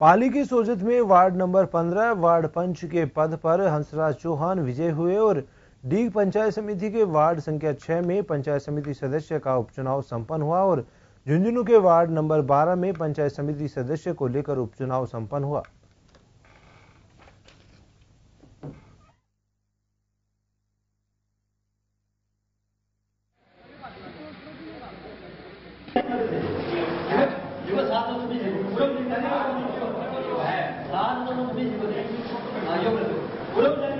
पाली की सोजत में ward number 15 ward पंच के पद पर हंसराज चौहान विजय हुए और डीग पंचायत समिति के वार्ड संख्या 6 में पंचायत समिति सदस्य का उपचुनाव संपन्न हुआ और झुंझुनू के वार्ड नंबर 12 में पंचायत समिति सदस्य को लेकर उपचुनाव संपन्न हुआ Thank you. Hallelujah.